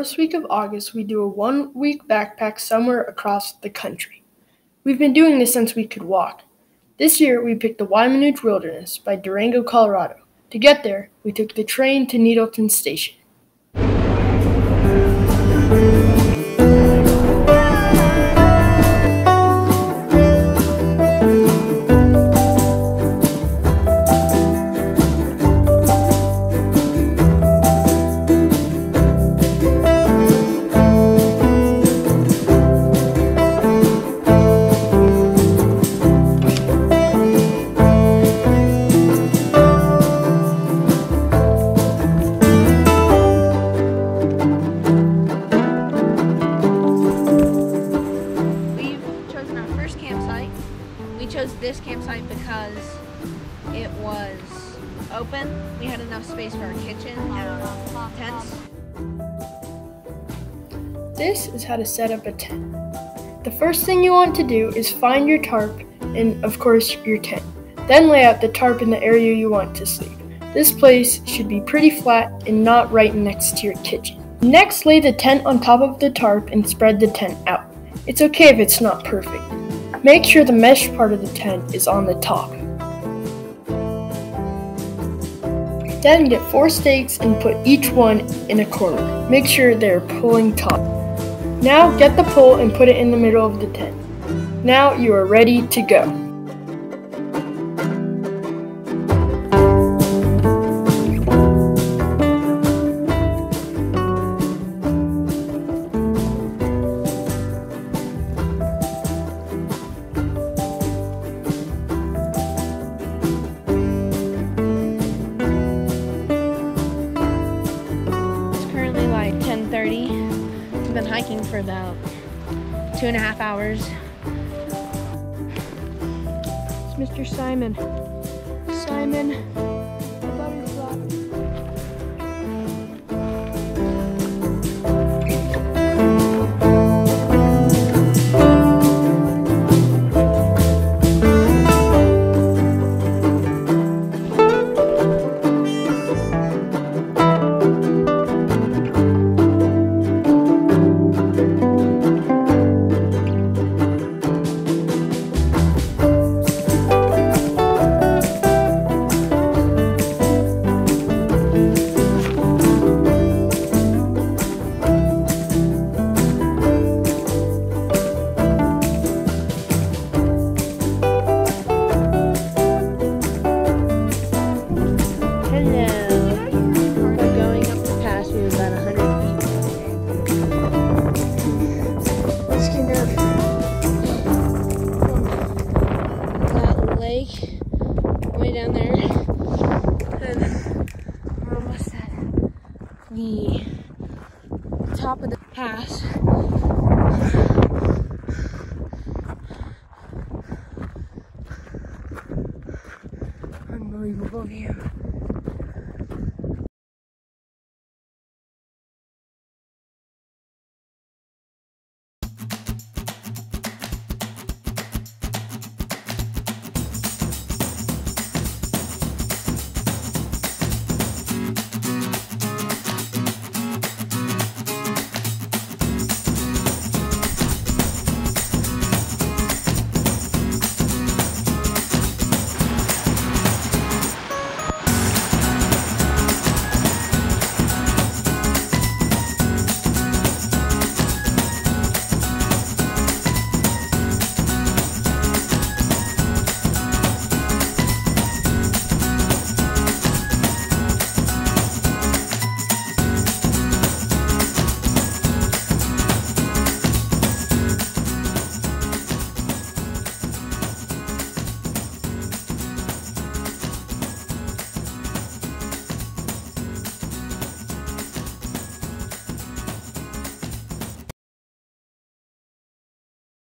first week of August, we do a one week backpack somewhere across the country. We've been doing this since we could walk. This year, we picked the Weminuche Wilderness by Durango, Colorado. To get there, we took the train to Needleton Station. Chose this campsite because it was open. We had enough space for our kitchen and tents. This is how to set up a tent. The first thing you want to do is find your tarp and, of course, your tent. Then lay out the tarp in the area you want to sleep. This place should be pretty flat and not right next to your kitchen. Next, lay the tent on top of the tarp and spread the tent out. It's okay if it's not perfect. Make sure the mesh part of the tent is on the top. Then get four stakes and put each one in a corner. Make sure they're pulling taut. Now get the pole and put it in the middle of the tent. Now you are ready to go. We've been hiking for about two and a half hours. It's Mr. Simon. Simon. The top of the pass. Unbelievable view.